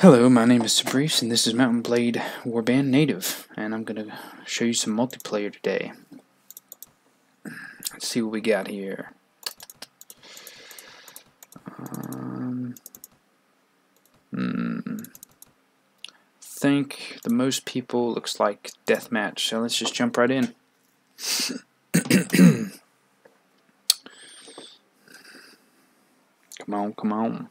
Hello, my name is Sabrice, and this is Mount and Blade Warband Native, and I'm going to show you some multiplayer today. Let's see what we got here. Um, hmm. think the most people looks like deathmatch, so let's just jump right in. come on, come on.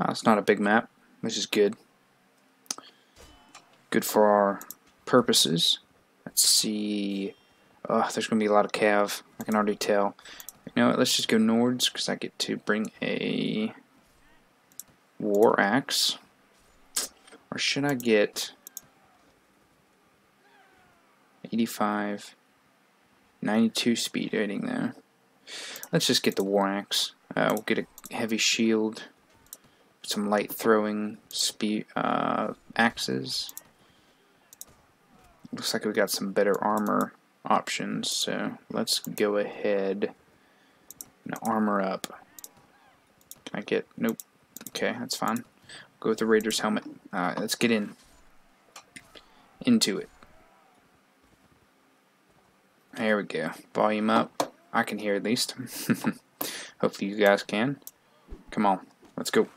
Uh, it's not a big map, which is good. Good for our purposes. Let's see. Oh, there's going to be a lot of cav. I can already tell. You know what? Let's just go nords because I get to bring a war axe. Or should I get 85, 92 speed rating there? Let's just get the war axe. Uh, we'll get a heavy shield some light throwing speed uh, axes. Looks like we got some better armor options, so let's go ahead and armor up. Can I get? Nope. Okay, that's fine. Go with the Raider's helmet. Uh, let's get in into it. There we go. Volume up. I can hear at least. Hopefully you guys can. Come on, let's go.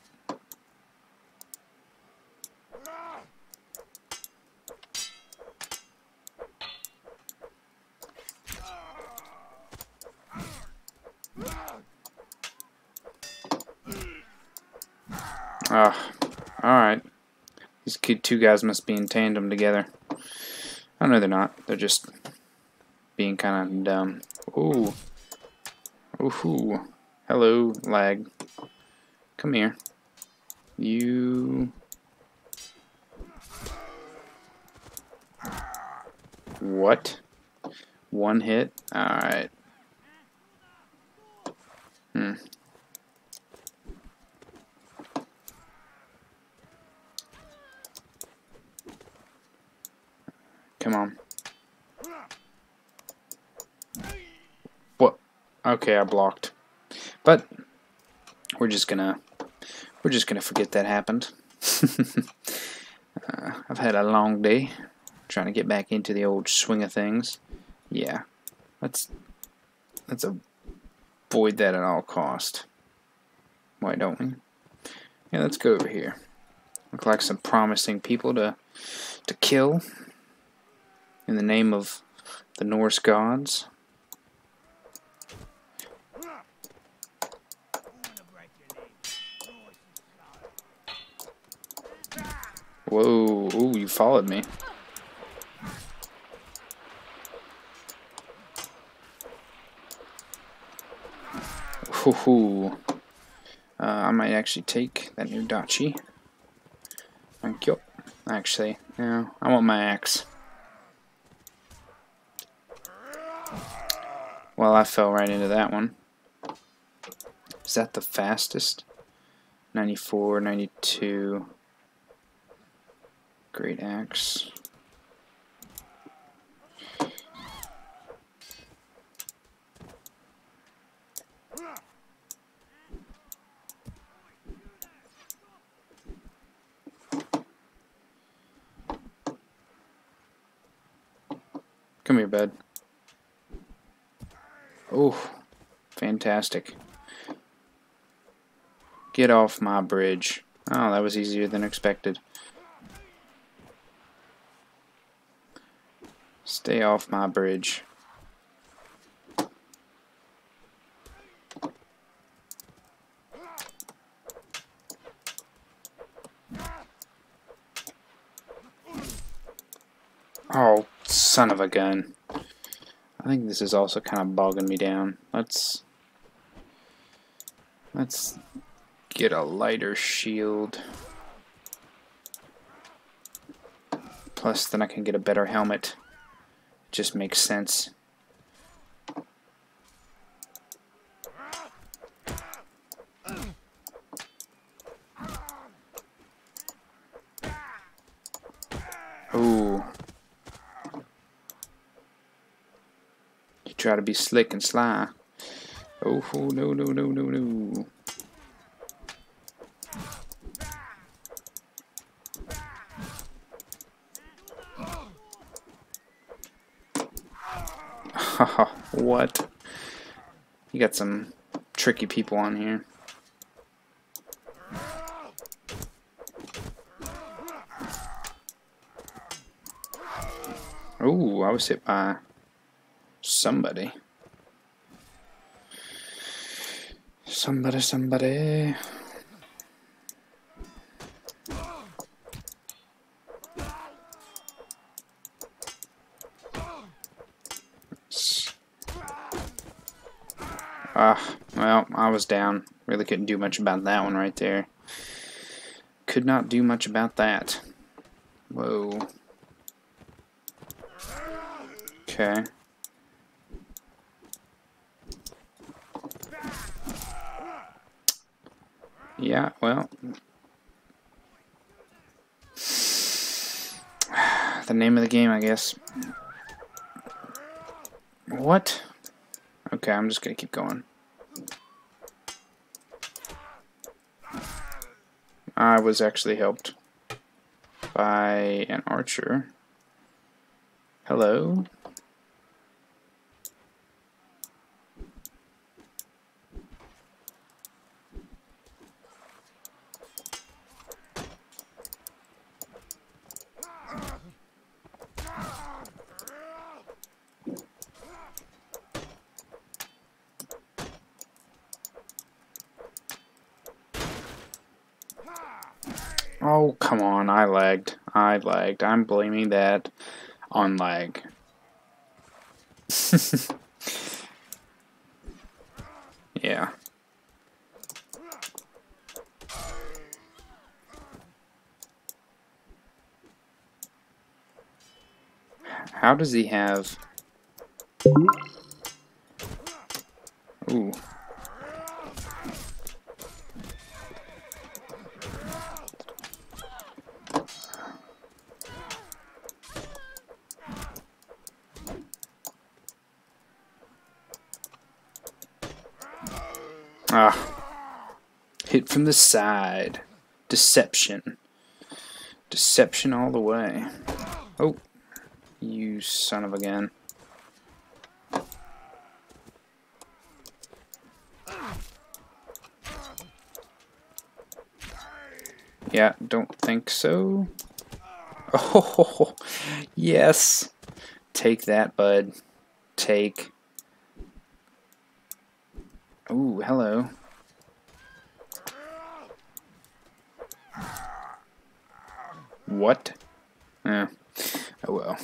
Ah, alright. These two guys must be in tandem together. Oh know they're not. They're just being kind of dumb. Ooh. Ooh. Hello, lag. Come here. You... What? One hit? Alright. Hmm. Come on. What? Okay, I blocked. But we're just gonna we're just gonna forget that happened. uh, I've had a long day trying to get back into the old swing of things. Yeah, let's let's avoid that at all cost. Why don't we? Yeah, let's go over here. Look like some promising people to to kill in the name of the Norse gods. Whoa, ooh, you followed me. Ooh, uh, I might actually take that nodachi. Thank you. Actually, no, I want my axe. Well, I fell right into that one. Is that the fastest? 94, 92. Great axe. Come here, bud. Oh, fantastic. Get off my bridge. Oh, that was easier than expected. Stay off my bridge. Oh, son of a gun. I think this is also kind of bogging me down. Let's let's get a lighter shield. Plus then I can get a better helmet. Just makes sense. try to be slick and sly. Oh, no, no, no, no, no. Haha, what? You got some tricky people on here. Oh, I was hit by somebody. Somebody, somebody. Ah, well, I was down. Really couldn't do much about that one right there. Could not do much about that. Whoa. Okay. Yeah, well. The name of the game, I guess. What? Okay, I'm just gonna keep going. I was actually helped by an archer. Hello? Oh, come on, I lagged. I lagged. I'm blaming that on lag. yeah. How does he have... Ooh. Ah. Hit from the side. Deception. Deception all the way. Oh. You son of a gun. Yeah, don't think so. Oh, yes. Take that, bud. Take Ooh, hello. What? Yeah. Oh well.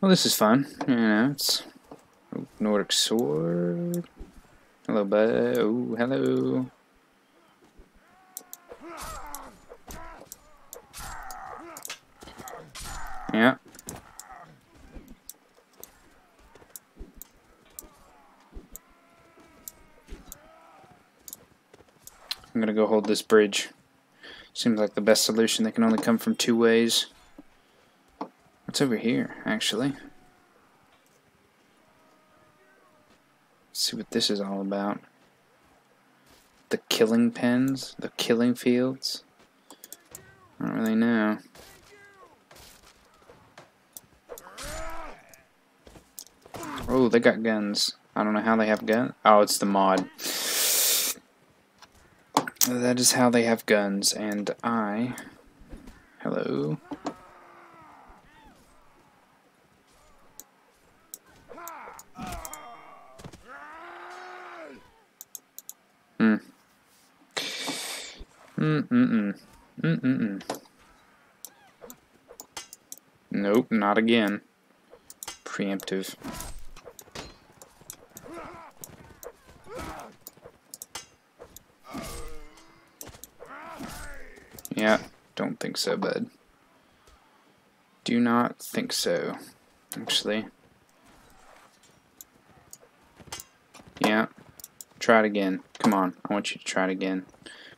Well, this is fun. You know, it's Nordic sword. Hello, bud. Oh, hello. Yeah. I'm gonna go hold this bridge. Seems like the best solution that can only come from two ways. What's over here, actually? Let's see what this is all about. The killing pens? The killing fields? I don't really know. Oh, they got guns. I don't know how they have guns. Oh, it's the mod. That is how they have guns, and I... Hello? Hmm. Mm-mm-mm. Mm-mm-mm. Nope, not again. Preemptive. So, bud. Do not think so, actually. Yeah, try it again. Come on, I want you to try it again.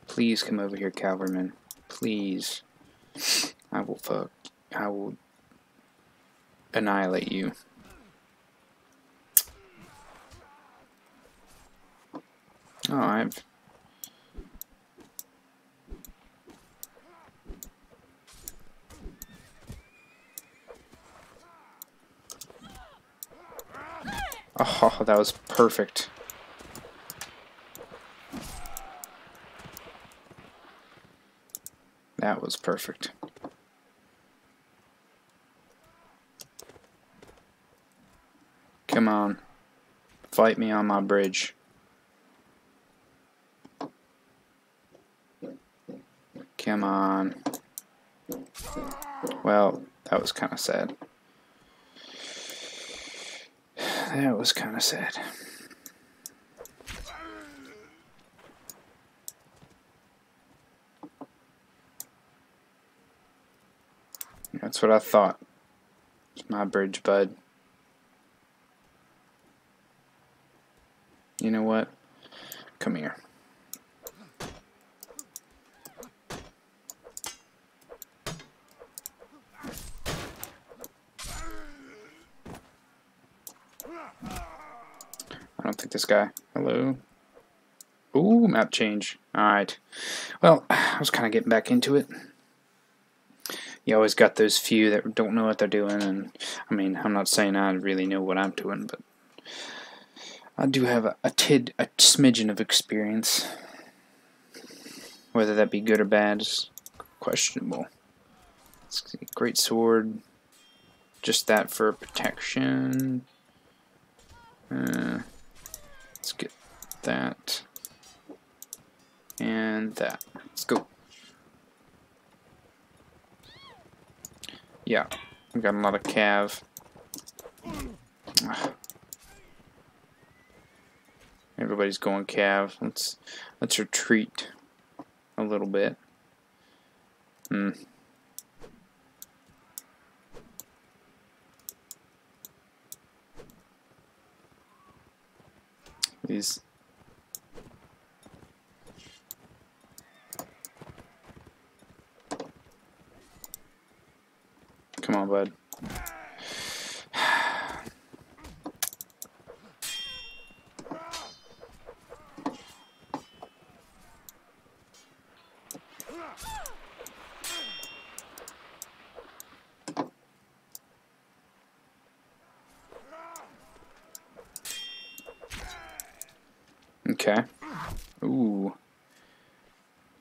Please come over here, cavalryman. Please. I will fuck. I will annihilate you. Oh, I've Oh, that was perfect. That was perfect. Come on. Fight me on my bridge. Come on. Well, that was kind of sad. That was kind of sad. That's what I thought. It's my bridge, bud. You know what? Come here. I don't think this guy. Hello? Ooh, map change. Alright. Well, I was kind of getting back into it. You always got those few that don't know what they're doing, and I mean, I'm not saying I really know what I'm doing, but I do have a, a tid, a smidgen of experience. Whether that be good or bad is questionable. Great sword. Just that for protection. Uh, let's get that. And that. Let's go. Yeah, we got a lot of cav. Everybody's going cav. Let's let's retreat a little bit. Hmm. Come on, bud. Okay. Ooh.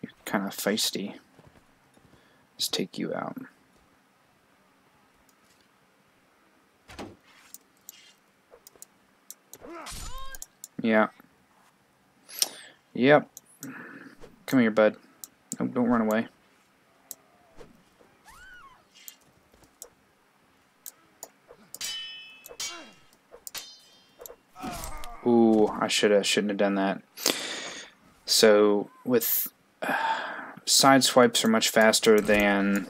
You're kind of feisty. Let's take you out. Yeah. Yep. Come here, bud. Don't, don't run away. Ooh, I should have shouldn't have done that. So with uh, side swipes are much faster than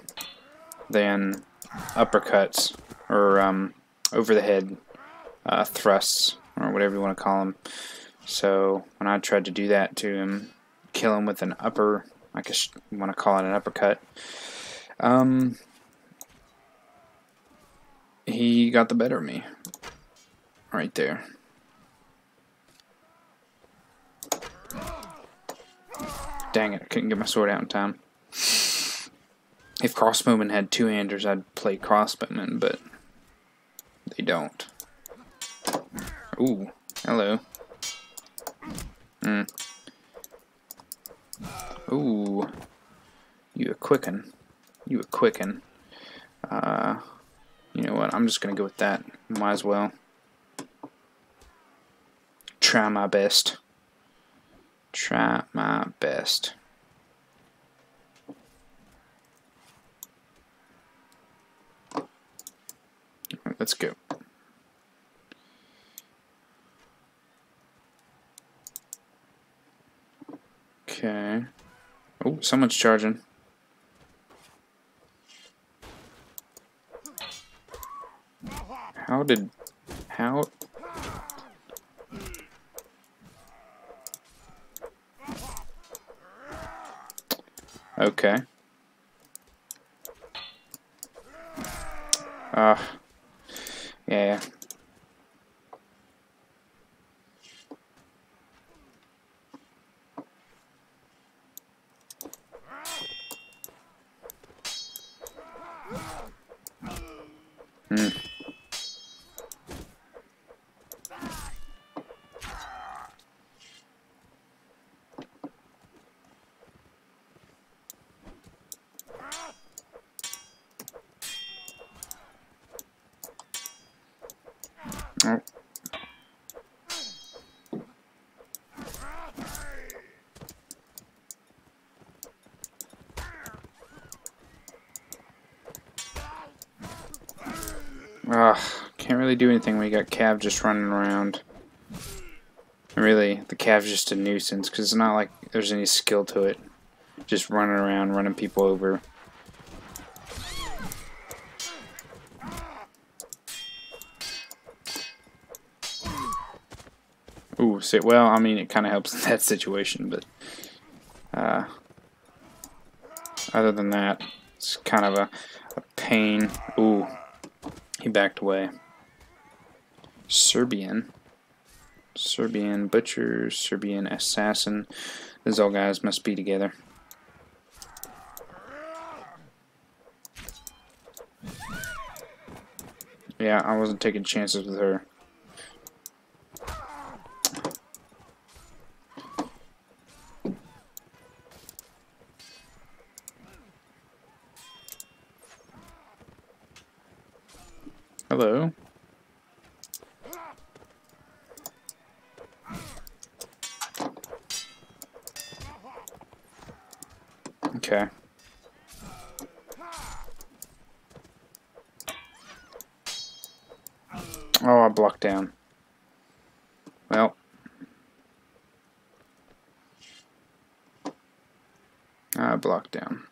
than uppercuts or um, over the head uh, thrusts or whatever you want to call them. So when I tried to do that to him, kill him with an upper, I guess you want to call it an uppercut, um, he got the better of me. Right there. Dang it, I couldn't get my sword out in time. If crossbowmen had two-handers, I'd play crossbowmen, but they don't. Ooh, hello. Hmm. Ooh. You a quicken. You a quicken. Uh, you know what, I'm just gonna go with that. Might as well. Try my best. Try my best. let's go. Okay. Oh, someone's charging. How did... How... Okay. Ah. Uh, yeah. Oh. Ugh, can't really do anything you got Cav just running around. Really, the Cav's just a nuisance, because it's not like there's any skill to it. Just running around, running people over. Ooh, say, well, I mean, it kind of helps in that situation, but uh, other than that, it's kind of a, a pain. Ooh, he backed away. Serbian. Serbian butcher, Serbian assassin. These all guys must be together. Yeah, I wasn't taking chances with her. Hello. Oh, I blocked down. Well. I blocked down.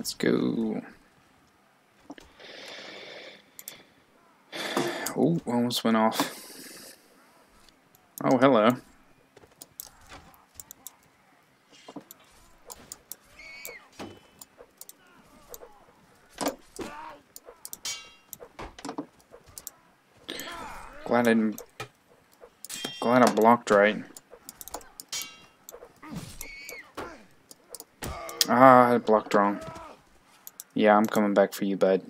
Let's go. Oh, almost went off. Oh, hello. Glad I didn't. Glad I blocked right. Ah, I blocked wrong. Yeah, I'm coming back for you, bud.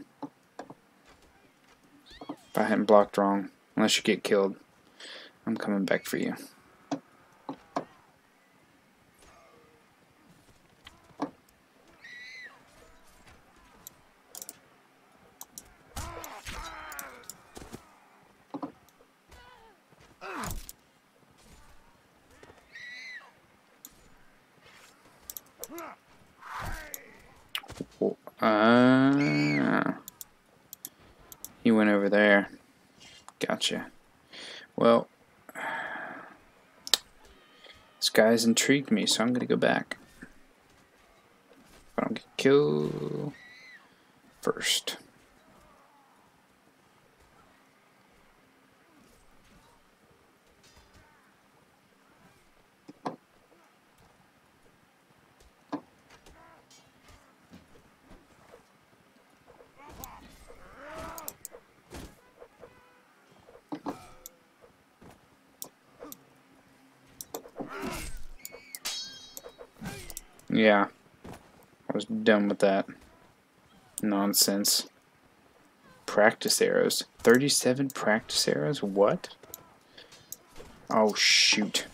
If I hadn't blocked wrong, unless you get killed, I'm coming back for you. Uh, he went over there. Gotcha. Well, this guy's intrigued me, so I'm gonna go back. I don't get killed first. Yeah. I was done with that nonsense. Practice arrows. 37 practice arrows? What? Oh, shoot.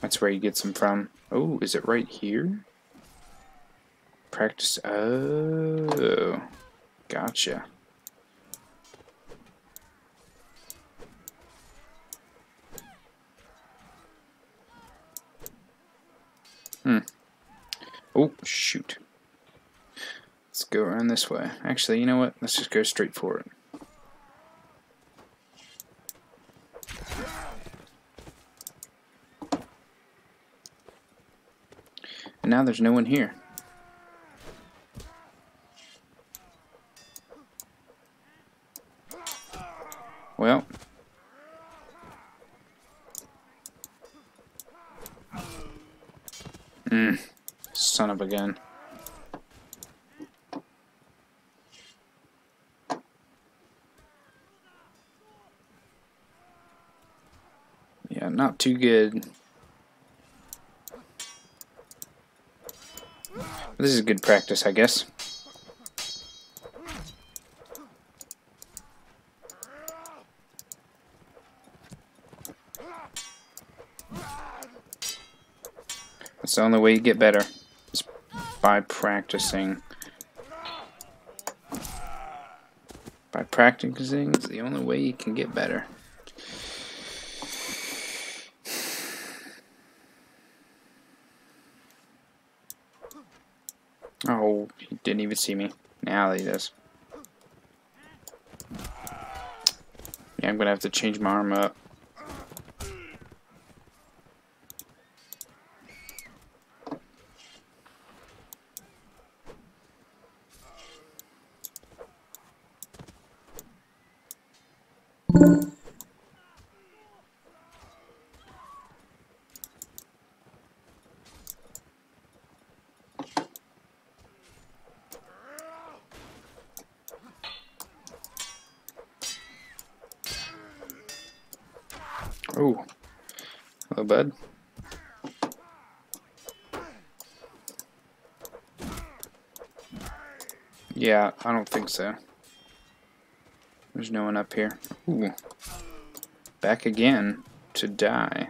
That's where he gets them from. Oh, is it right here? Practice. Oh. Gotcha. Hmm. Oh, shoot. Let's go around this way. Actually, you know what? Let's just go straight for it. And now there's no one here. Well, Mm, son of a gun. Yeah, not too good. This is good practice, I guess. That's the only way you get better, by practicing. By practicing is the only way you can get better. Oh, he didn't even see me. Now he does. Yeah, I'm gonna have to change my arm up. Oh, hello, bud. Yeah, I don't think so. There's no one up here. Ooh. Back again to die.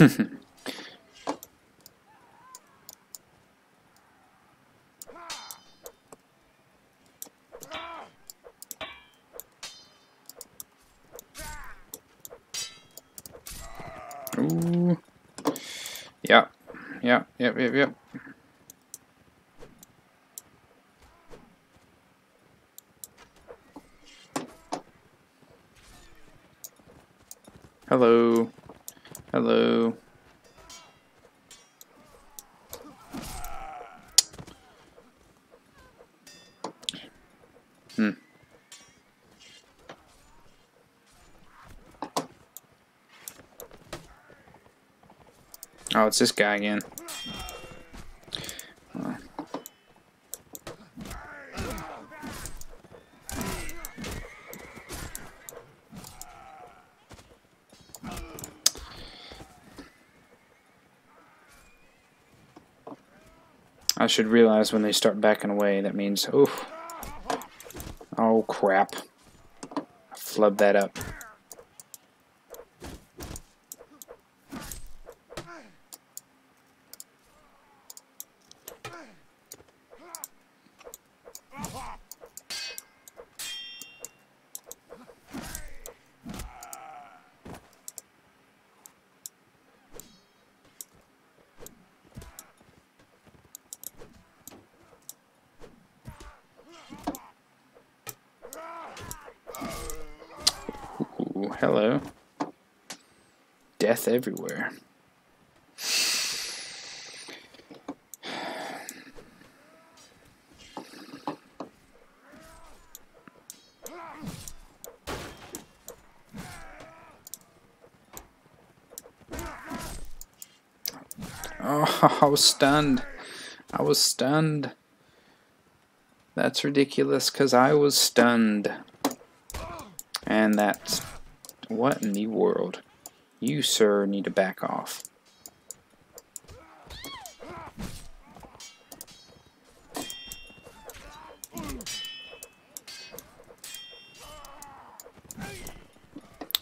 Ooh. Yep. Yep. Yep. Yep. Hello. Hello. Hmm. Oh, it's this guy again. I should realize when they start backing away, that means, oof. Oh, crap. I flubbed that up. Ooh, hello. Death everywhere. Oh, I was stunned. I was stunned. That's ridiculous because I was stunned. And that's... What in the world? You, sir, need to back off.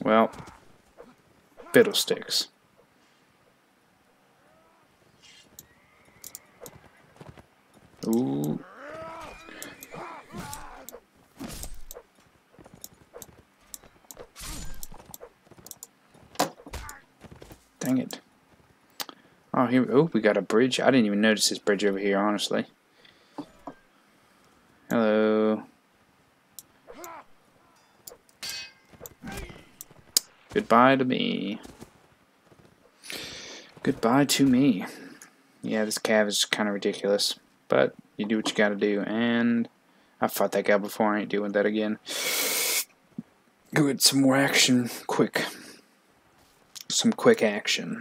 Well, fiddlesticks. Ooh. Dang it. Oh, here. Oh, we got a bridge. I didn't even notice this bridge over here, honestly. Hello. Goodbye to me. Goodbye to me. Yeah, this cav is kind of ridiculous. But you do what you gotta do. And I fought that guy before. I ain't doing that again. Good. Some more action. Quick some quick action.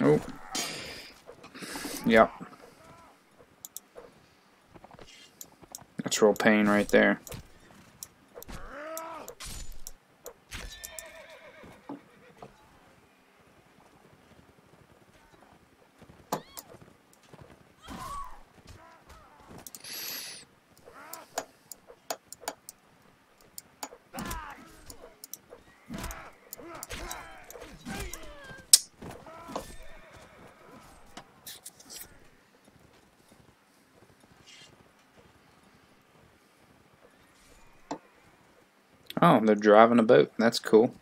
Oh. Yep. That's real pain right there. Oh, they're driving a boat. That's cool.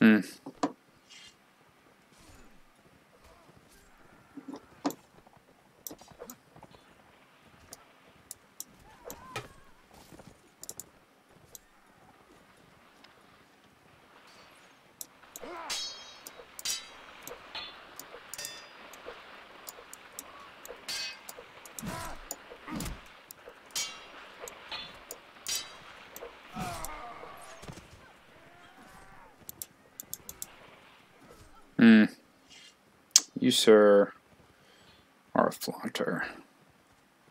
Hmm. Hmm. You, sir, are a flaunter.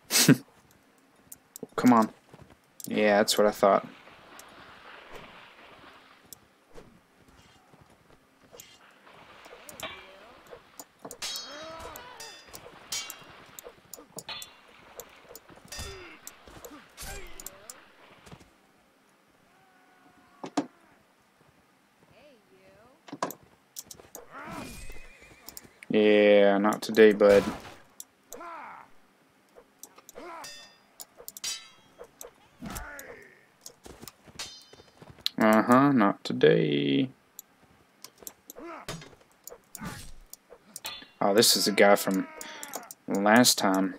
Come on. Yeah, that's what I thought. Yeah, not today, bud. Uh-huh, not today. Oh, this is a guy from last time.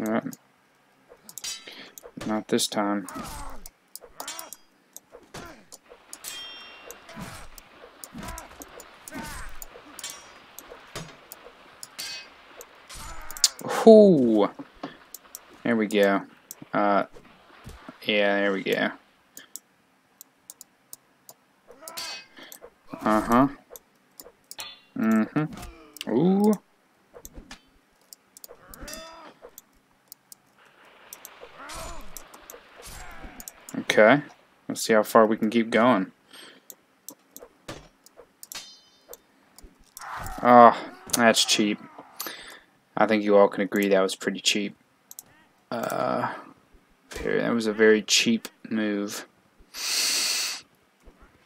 Alright. Not this time. Ooh. There we go. Uh, yeah, there we go. Uh-huh. Mm-hmm. Ooh. Okay. Let's see how far we can keep going. Oh, that's cheap. I think you all can agree that was pretty cheap. Uh, that was a very cheap move.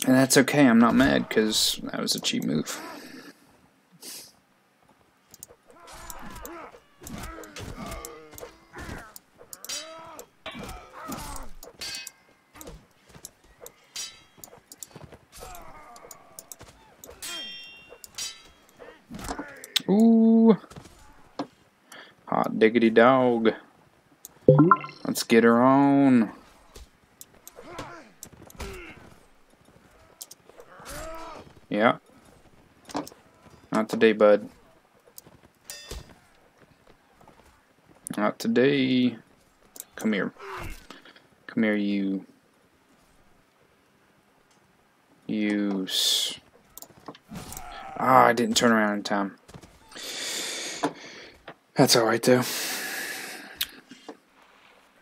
And that's okay, I'm not mad, because that was a cheap move. Ooh. Hot diggity dog. Let's get her on. Yeah. Not today, bud. Not today. Come here. Come here, you. You. Ah, I didn't turn around in time. That's alright though.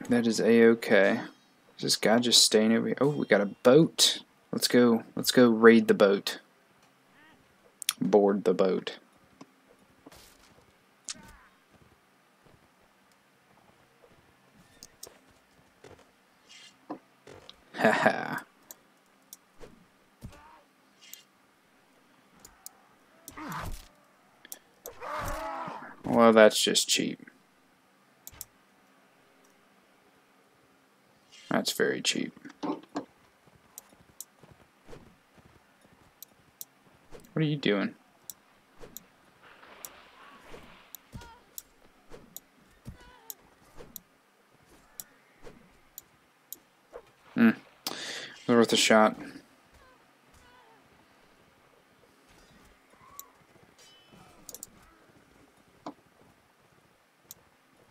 That is a-okay. Is this guy just staying over here? Oh, we got a boat. Let's go. Let's go raid the boat. Board the boat. Haha. Well, that's just cheap. That's very cheap. What are you doing? Hmm. Worth a shot.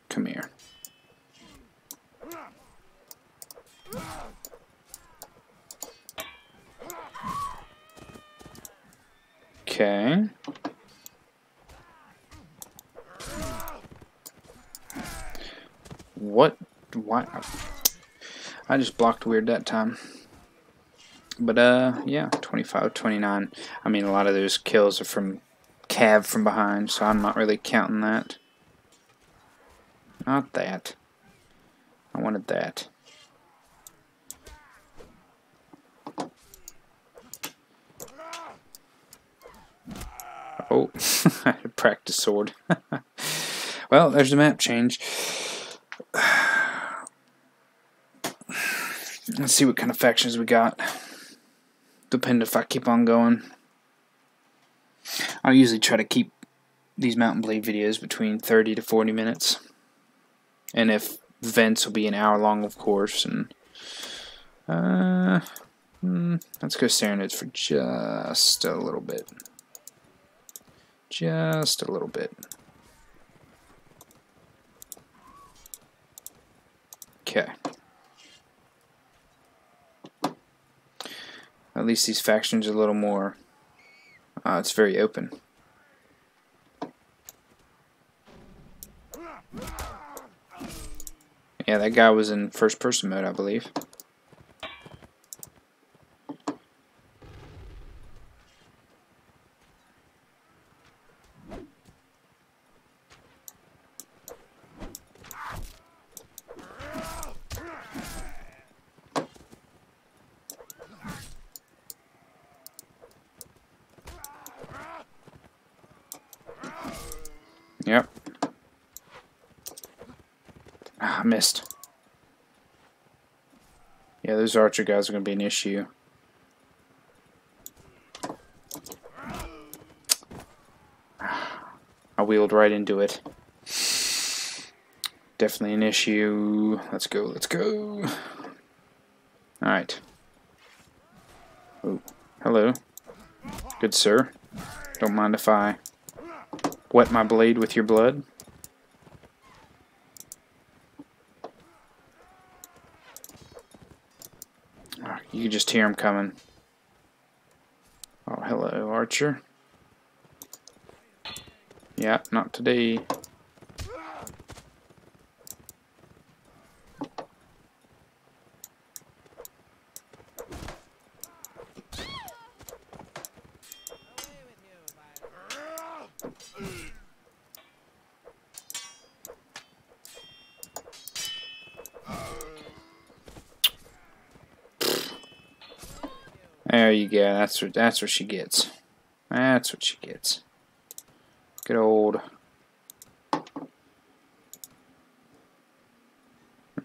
Come here. Okay. What? Why? I just blocked weird that time. But, uh, yeah, 25, 29. I mean, a lot of those kills are from Cav from behind, so I'm not really counting that. Not that. I wanted that. Oh, I had a practice sword. well, there's the map change. Let's see what kind of factions we got. Depend if I keep on going. I usually try to keep these Mount and Blade videos between 30 to 40 minutes. And if vents will be an hour long, of course. And uh, hmm, let's go Sarranids for just a little bit. Just a little bit. Okay. At least these factions are a little more, uh, it's very open. Yeah, that guy was in first person mode, I believe. Yep. Ah, missed. Yeah, those archer guys are going to be an issue. I wheeled right into it. Definitely an issue. Let's go, let's go. Alright. Oh, hello. Good sir. Don't mind if I wet my blade with your blood? Oh, you can just hear him coming. Oh, hello, Archer. Yeah, not today. There you go. That's what that's what she gets. That's what she gets. Good old.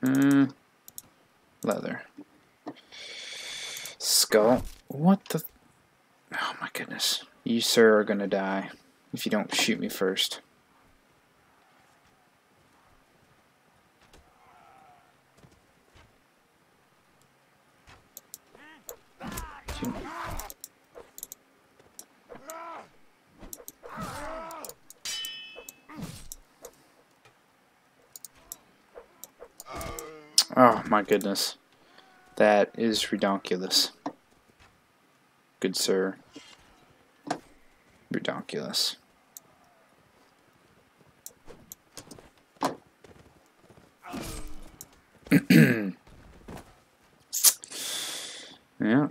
Mm, leather. Skull. What the? Oh my goodness. You, sir, are gonna die if you don't shoot me first. Oh my goodness. That is redonkulous. Good sir. Redonkulous. yeah.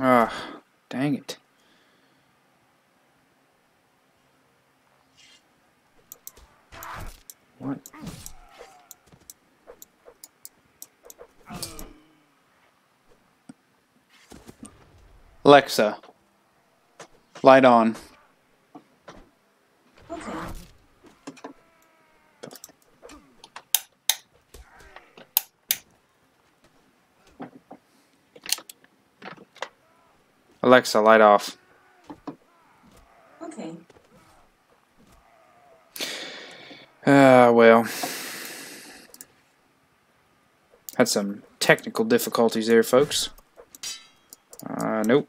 Ah, oh, dang it. What? Alexa, light on. Alexa, light off. Okay. Ah, uh, well. Had some technical difficulties there, folks. Uh, nope.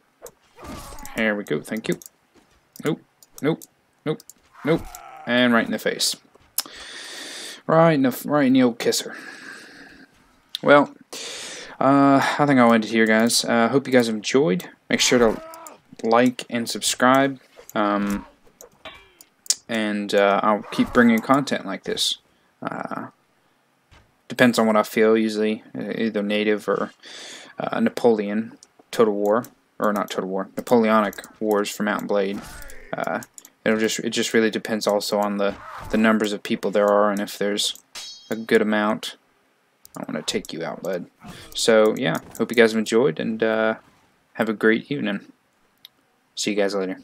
There we go. Thank you. Nope. Nope. Nope. Nope. And right in the face. Right in the, right in the old kisser. Well, uh, I think I'll end it here, guys. I uh, hope you guys enjoyed. Make sure to like and subscribe. Um, and uh, I'll keep bringing content like this. Uh, depends on what I feel, usually, uh, either native or uh, Napoleon, Total War, or not Total War, Napoleonic Wars for Mount Blade. Uh, it'll just it just really depends also on the the numbers of people there are and if there's a good amount. I want to take you out, bud. So yeah, hope you guys have enjoyed and uh, have a great evening. See you guys later.